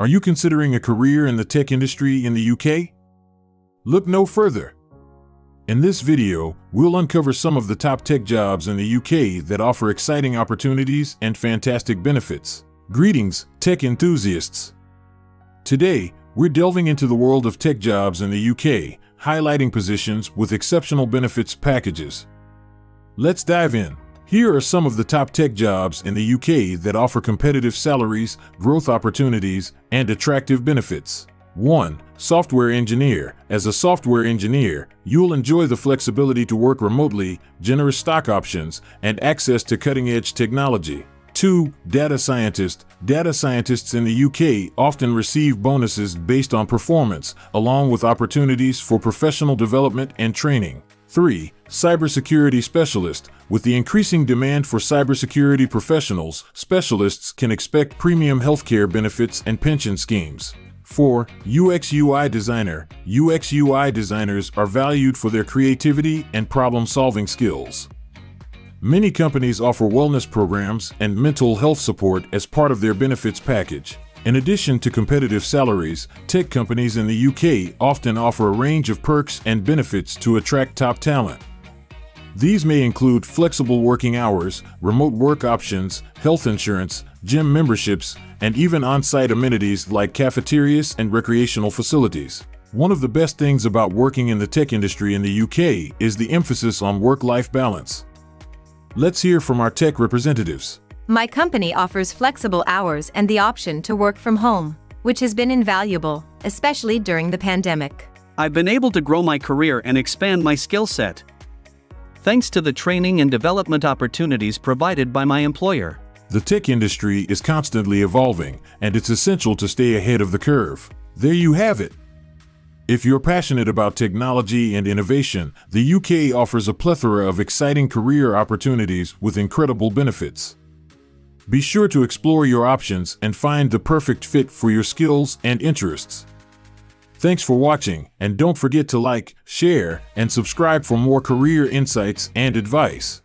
Are you considering a career in the tech industry in the UK? Look no further. In this video, we'll uncover some of the top tech jobs in the UK that offer exciting opportunities and fantastic benefits. Greetings, tech enthusiasts. Today, we're delving into the world of tech jobs in the UK, highlighting positions with exceptional benefits packages. Let's dive in. Here are some of the top tech jobs in the UK that offer competitive salaries, growth opportunities, and attractive benefits. 1. Software Engineer. As a software engineer, you'll enjoy the flexibility to work remotely, generous stock options, and access to cutting-edge technology. 2. Data Scientist. Data scientists in the UK often receive bonuses based on performance, along with opportunities for professional development and training. 3. Cybersecurity Specialist. With the increasing demand for cybersecurity professionals, specialists can expect premium healthcare benefits and pension schemes. 4. UX UI Designer. UX UI designers are valued for their creativity and problem solving skills. Many companies offer wellness programs and mental health support as part of their benefits package. In addition to competitive salaries, tech companies in the UK often offer a range of perks and benefits to attract top talent. These may include flexible working hours, remote work options, health insurance, gym memberships, and even on-site amenities like cafeterias and recreational facilities. One of the best things about working in the tech industry in the UK is the emphasis on work-life balance. Let's hear from our tech representatives. My company offers flexible hours and the option to work from home, which has been invaluable, especially during the pandemic. I've been able to grow my career and expand my skill set. Thanks to the training and development opportunities provided by my employer. The tech industry is constantly evolving, and it's essential to stay ahead of the curve. There you have it. If you're passionate about technology and innovation, the UK offers a plethora of exciting career opportunities with incredible benefits. Be sure to explore your options and find the perfect fit for your skills and interests. Thanks for watching, and don't forget to like, share, and subscribe for more career insights and advice.